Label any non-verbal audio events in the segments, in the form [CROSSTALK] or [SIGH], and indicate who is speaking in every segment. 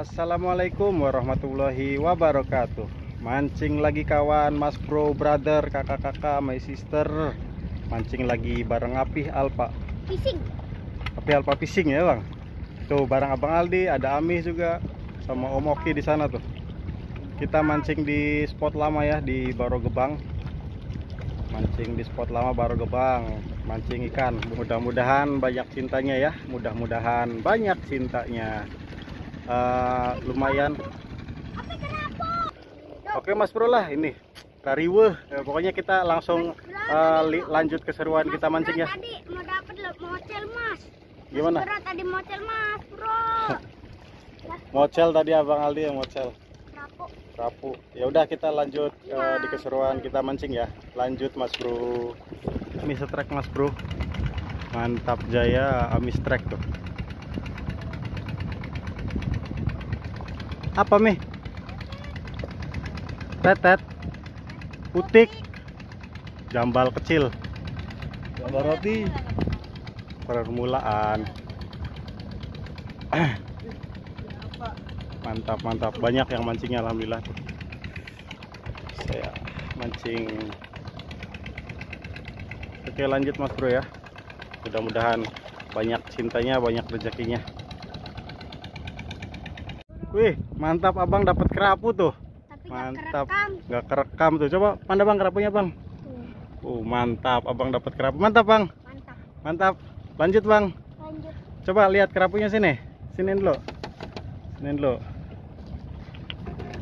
Speaker 1: Assalamualaikum warahmatullahi wabarakatuh. Mancing lagi kawan, mas bro, brother, kakak-kakak, my sister. Mancing lagi bareng Apih Alpa.
Speaker 2: Fishing.
Speaker 1: Apih Alpa Fishing ya bang? Tuh bareng Abang Aldi, ada Amih juga Sama Om Oki di sana tuh. Kita mancing di spot lama ya, di Baro Gebang. Mancing di spot lama Baro Gebang. Mancing ikan. Mudah-mudahan banyak cintanya ya. Mudah-mudahan banyak cintanya Eh, lumayan. Oke mas bro lah ini. Kariwe. Ya, pokoknya kita langsung eh, li- lanjut keseruan kita mancing ya.
Speaker 2: Tadi mau dapat mocel mas.
Speaker 1: gimana?
Speaker 2: Berat tadi mocel mas bro. [LAUGHS]
Speaker 1: mocel tadi abang Aldi yang mocel.
Speaker 2: Rapu.
Speaker 1: rapu ya udah kita lanjut eh, di keseruan kita mancing ya. Lanjut mas bro. Ini setrek mas bro. Mantap jaya amis trek tuh apa mi? Tetet. Putik jambal kecil. Jambal roti. Permulaan. Mantap mantap. Banyak yang mancingnya alhamdulillah. Saya mancing. Oke lanjut mas bro ya. Mudah-mudahan banyak cintanya banyak rezekinya wih mantap abang dapat kerapu tuh.
Speaker 2: Tapi
Speaker 1: Mantap.
Speaker 2: gak kerekam.
Speaker 1: nggak kerekam tuh. Coba mana bang kerapunya bang.
Speaker 2: Tuh,
Speaker 1: uh mantap abang dapat kerapu. Mantap bang.
Speaker 2: Mantap.
Speaker 1: mantap. Lanjut bang.
Speaker 2: Lanjut.
Speaker 1: coba lihat kerapunya sini. Sini dulu. Sini dulu.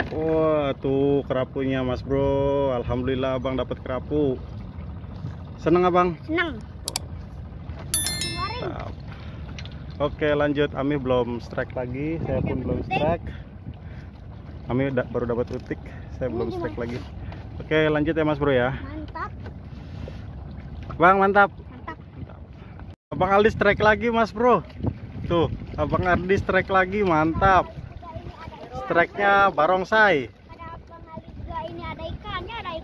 Speaker 1: Wah tuh kerapunya mas bro. Alhamdulillah abang dapat kerapu. Seneng abang.
Speaker 2: Keluarin.
Speaker 1: Mantap. Oke lanjut. Ami belum strike lagi. Saya pun belum strike. Ami da- baru dapat utik saya belum strike lagi. Oke lanjut ya mas bro ya.
Speaker 2: Mantap.
Speaker 1: bang mantap.
Speaker 2: Mantap.
Speaker 1: Mantap. Abang Aldi strike lagi mas bro. Tuh Abang Aldi strike lagi mantap. Strike-nya barongsai.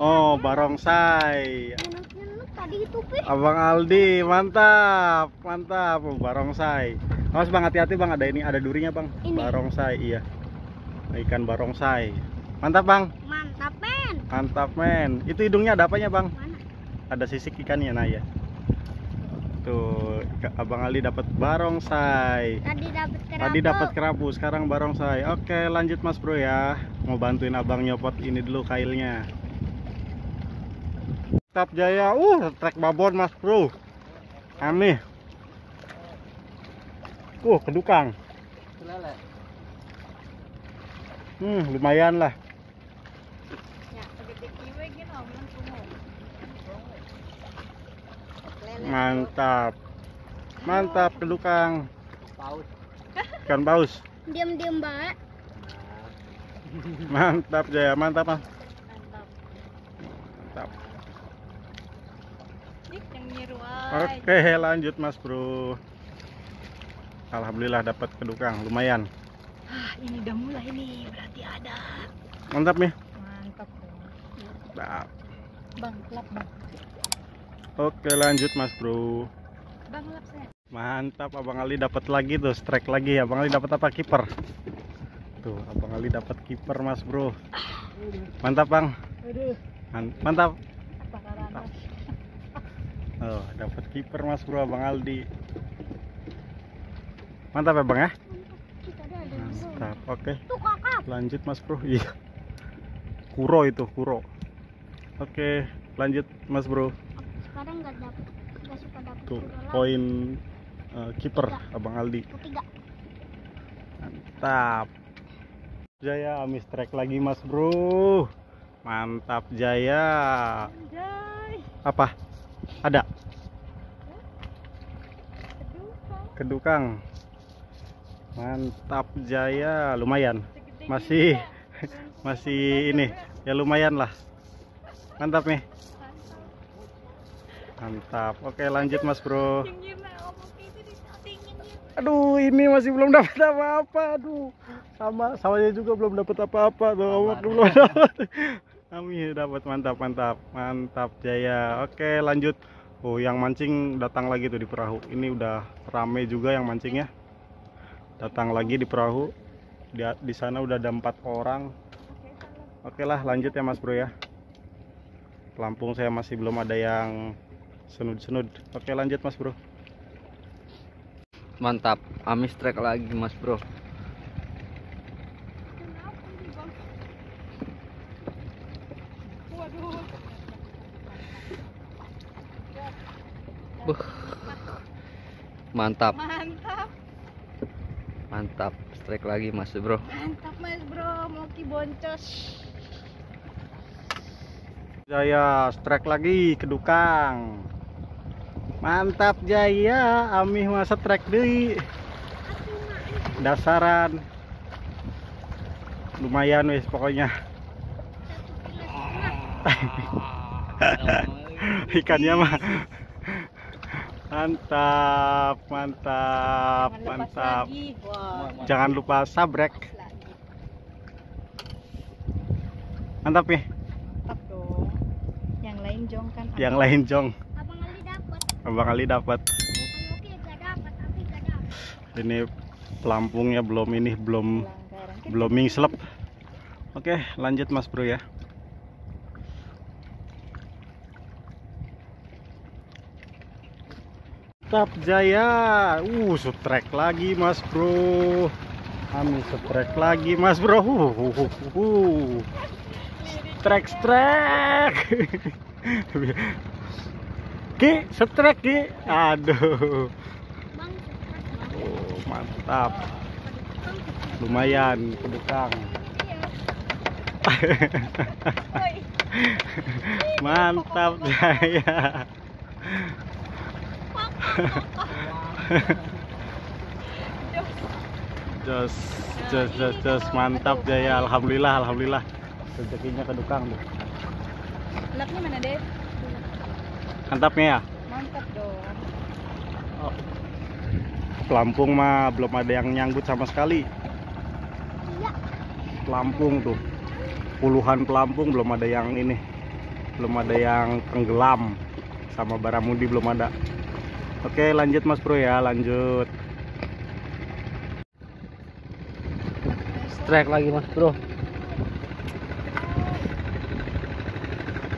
Speaker 1: Oh barongsai
Speaker 2: tadi itu pi.
Speaker 1: Abang Aldi mantap Mantap oh, barongsai Awas bang hati-hati bang ada ini ada durinya bang
Speaker 2: Ini?
Speaker 1: Barongsai iya Ikan barongsai Mantap bang
Speaker 2: Mantap men.
Speaker 1: Mantap men Itu hidungnya ada apanya bang
Speaker 2: Mana?
Speaker 1: Ada sisik ikannya nah ya Tuh Abang Aldi dapat barongsai
Speaker 2: Tadi dapat kerapu.
Speaker 1: Tadi dapat kerapu, sekarang barongsai. Oke, lanjut Mas Bro ya. Mau bantuin Abang nyopot ini dulu kailnya. Tap Jaya, uh, trek babon Mas Bro. Aneh. Uh, kedukang. Hmm, lumayan lah. Mantap. Mantap kedukang. Ikan paus.
Speaker 2: Diam-diam baik.
Speaker 1: Mantap Jaya, mantap Mas. Mantap. Oke, lanjut Mas Bro. Alhamdulillah dapat kedukang, lumayan.
Speaker 3: Ah, ini udah mulai nih, berarti ada.
Speaker 1: Mantap nih.
Speaker 3: Mantap.
Speaker 1: Mantap.
Speaker 3: Bang, lap bang.
Speaker 1: Oke, lanjut Mas Bro.
Speaker 3: Bang, lap saya.
Speaker 1: Mantap, Abang Ali dapat lagi tuh, strike lagi. Abang Ali dapat apa? Kiper. Tuh, Abang Ali dapat kiper Mas Bro. Mantap, Bang. Mantap. Oh, dapat kiper Mas Bro, Abang Aldi. Mantap ya, Bang ya? Mantap. Oke.
Speaker 2: Kakak.
Speaker 1: lanjut mas bro [LAUGHS] iya kuro itu kuro oke lanjut mas bro
Speaker 2: Sekarang nggak dapat. Nggak suka dapat.
Speaker 1: tuh poin eh, kiper abang Aldi
Speaker 2: Ketiga.
Speaker 1: mantap Jaya amis track lagi mas bro mantap Jaya
Speaker 3: Anjay,
Speaker 1: apa ada
Speaker 3: kedukang.
Speaker 1: mantap Jaya lumayan masih [LAUGHS] masih ini ya lumayan lah mantap nih mantap oke lanjut mas bro. Aduh, ini masih belum dapat apa-apa. Aduh, sama samanya juga belum dapat apa-apa tuh. Belum dapat. Kami dapat mantap, mantap, mantap Jaya. Oke, lanjut. Oh, yang mancing datang lagi tuh di perahu. Ini udah rame juga yang mancingnya. Datang lagi di perahu. di, di sana udah ada empat orang
Speaker 3: Oke,
Speaker 1: lah lanjut ya mas bro ya pelampung saya masih belum ada yang senud-senud oke lanjut mas bro
Speaker 4: Mantap, amis trek lagi mas bro.
Speaker 3: Kenapa ini, Bang? Waduh.
Speaker 4: Buh. Mantap,
Speaker 3: Mantap.
Speaker 4: mantap. Strike lagi mas bro.
Speaker 3: Mantap, Mas Bro. Moki boncos.
Speaker 1: Jaya strike lagi ke Dukang mantap Jaya Amih masa strike deui dasaran lumayan wis pokoknya [LAUGHS] ikannya mah mantap mantap
Speaker 3: Jangan
Speaker 1: mantap. jangan lupa sabrek. Mantap
Speaker 3: dong. Yang lain jong kan.
Speaker 1: yang lain jong.
Speaker 2: Abang Ali dapat.
Speaker 1: abang kali dapat. Ini pelampungnya belum ini belum belum mingslep oke lanjut mas bro ya Tap Jaya. Uh setrek lagi mas bro. Kami setrek lagi mas bro. Uh, uh, uh, uh, uh. strek strek [LAUGHS] ki setrek ki. Aduh. Oh, mantap. Lumayan kedukang
Speaker 3: Woi. [LAUGHS]
Speaker 1: Mantap Jaya. Jos, jos, jos, jos, mantap Jaya. Alhamdulillah, alhamdulillah. Rezekinya kedukang tuh.
Speaker 3: Lapnya mana, Dek?
Speaker 1: Mantapnya ya.
Speaker 3: Mantap dong.
Speaker 1: Pelampung mah belum ada yang nyangkut sama sekali.
Speaker 2: Iya.
Speaker 1: Pelampung tuh. Puluhan pelampung belum ada yang ini. Belum ada yang tenggelam. Sama Baramudi belum ada. Oke, lanjut Mas Bro ya, lanjut.
Speaker 4: Strike lagi mas bro.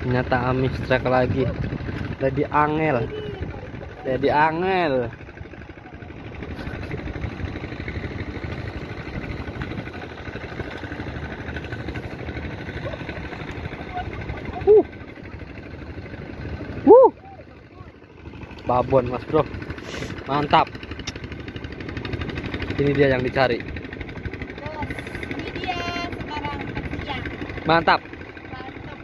Speaker 4: Ternyata amis strike lagi. Jadi angel. Jadi angel. Babon mas bro. Mantap. Ini dia yang dicari.
Speaker 3: Bos, ini dia sekarang siang.
Speaker 4: Mantap.
Speaker 3: Mantap.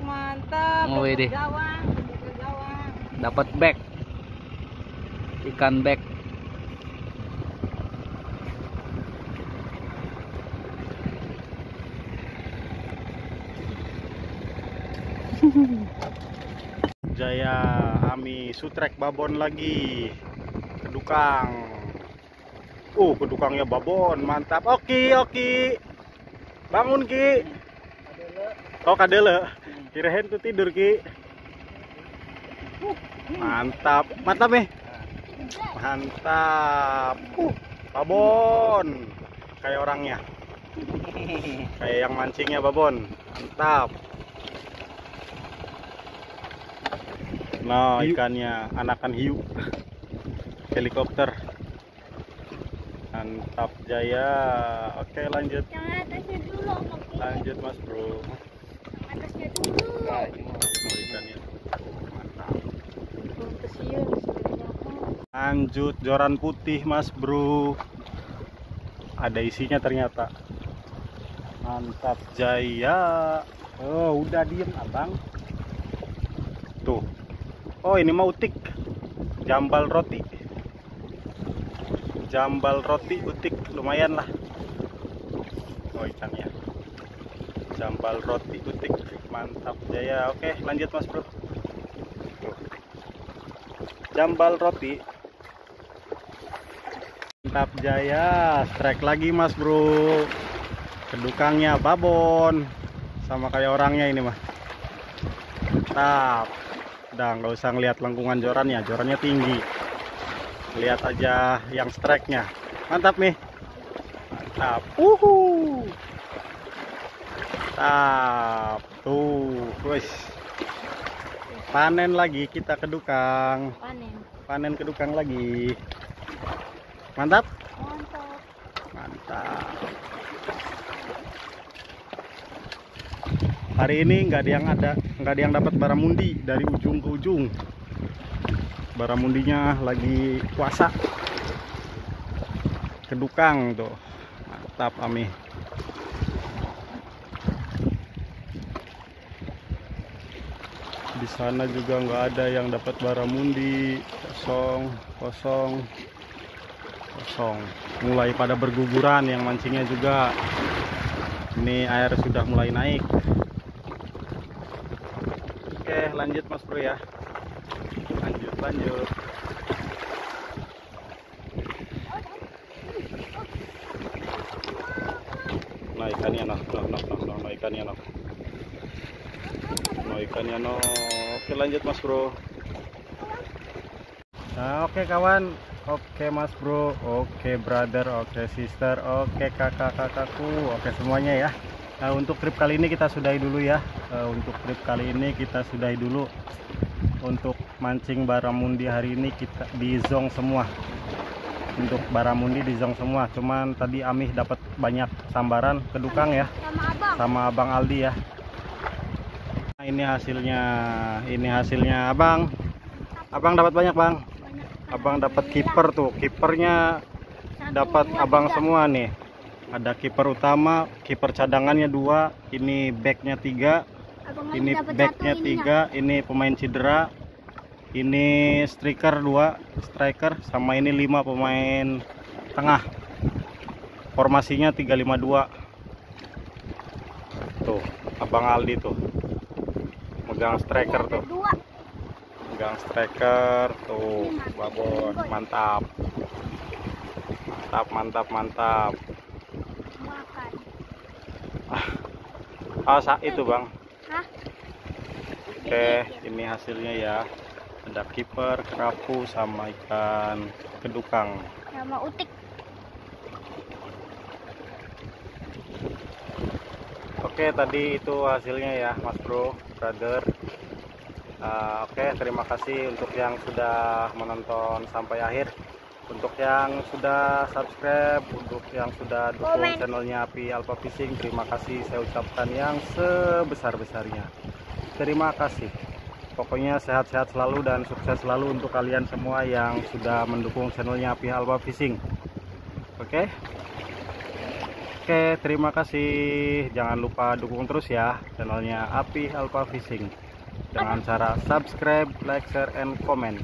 Speaker 3: Mantap.
Speaker 4: Oh,
Speaker 3: gawang. dapat
Speaker 4: back ikan back
Speaker 1: Jaya Ami Sutrek Babon lagi. Kedukang. Uh kedukangnya Babon mantap. Oki Oki. Bangun Ki. Oh kadele. Kirain tuh tidur Ki. Mantap. Mantap nih. Mantap. Uh, Babon. Kayak orangnya. Kayak yang mancingnya Babon. Mantap Nah, ikannya anakan hiu. Helikopter. Mantap Jaya. Oke, lanjut.
Speaker 2: Yang atasnya dulu.
Speaker 1: Lanjut, Mas Bro.
Speaker 2: Yang atasnya dulu.
Speaker 1: Ikannya. Mantap.
Speaker 3: Belum kesian sudah dapat.
Speaker 1: Lanjut joran putih, Mas Bro. Ada isinya ternyata. Mantap Jaya. Oh, udah diem, Abang. Tuh. Oh, ini mau utik. Jambal roti. Jambal roti utik lumayan lah. Oh, ikannya. Jambal roti utik. Mantap Jaya. Oke, lanjut Mas Bro. Jambal roti. Mantap Jaya. Strike lagi Mas Bro. Kedukangnya babon. Sama kayak orangnya ini mah. Mantap. Udah nggak usah ngeliat lengkungan jorannya, jorannya tinggi. lihat aja yang strike-nya. Mantap nih mantap. Uhu mantap. Tuh wes. Panen lagi kita kedukang
Speaker 2: Panen.
Speaker 1: panen kedukang lagi. Mantap?
Speaker 2: Mantap.
Speaker 1: mantap. Hari ini nggak ada yang ada nggak ada yang dapat baramundi dari ujung ke ujung. Baramundinya lagi puasa. Kedukang tuh. Mantap ami. Di sana juga nggak ada yang dapat baramundi. Kosong kosong kosong. Mulai pada berguguran yang mancingnya juga. Ini air sudah mulai naik lanjut mas bro ya. Lanjut lanjut. Nah ikannya nah nah nah nah, nah, nah ikannya nah nah ikannya oke lanjut mas bro. Nah oke kawan. Oke mas bro. Oke brother. Oke sister. Oke kakak kakakku oke semuanya ya Nah, untuk trip kali ini kita sudahi dulu ya. Eh, untuk trip kali ini kita sudahi dulu. Untuk mancing baramundi hari ini kita di zong semua. Untuk baramundi di zong semua. Cuman tadi Amih dapat banyak sambaran kedukang ya.
Speaker 2: Sama abang.
Speaker 1: sama Abang Aldi ya. Nah, ini hasilnya ini hasilnya Abang. Abang dapat banyak Bang.
Speaker 2: Banyak.
Speaker 1: Abang dapat kiper tuh. Kipernya dapat Abang semua nih ada kiper utama kiper cadangannya dua ini backnya tiga
Speaker 2: Abang
Speaker 1: ini backnya tiga ini pemain cedera ini striker dua striker sama ini lima pemain tengah. Formasinya 352 tuh abang Aldi tuh. Megang striker tuh. Megang striker tuh babon mantap. Mantap mantap mantap. Ah sa- itu bang
Speaker 2: Hah?
Speaker 1: Oke, ini hasilnya ya. Ada kiper, kerapu, sama ikan kedukang.
Speaker 2: Sama utik.
Speaker 1: Oke, tadi itu hasilnya ya, Mas Bro, brother. Ah, Oke, terima kasih untuk yang sudah menonton sampai akhir. Untuk yang sudah subscribe, yang sudah dukung
Speaker 2: Komen.
Speaker 1: channelnya Api Alpha Fishing, terima kasih saya ucapkan yang sebesar-besarnya. Terima kasih. Pokoknya sehat-sehat selalu dan sukses selalu untuk kalian semua yang sudah mendukung channelnya Api Alpha Fishing. Oke? Oke, terima kasih. Jangan lupa dukung terus ya channelnya Api Alpha Fishing dengan cara subscribe, like, share, and comment.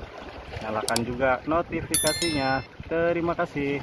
Speaker 1: Nyalakan juga notifikasinya. Terima kasih.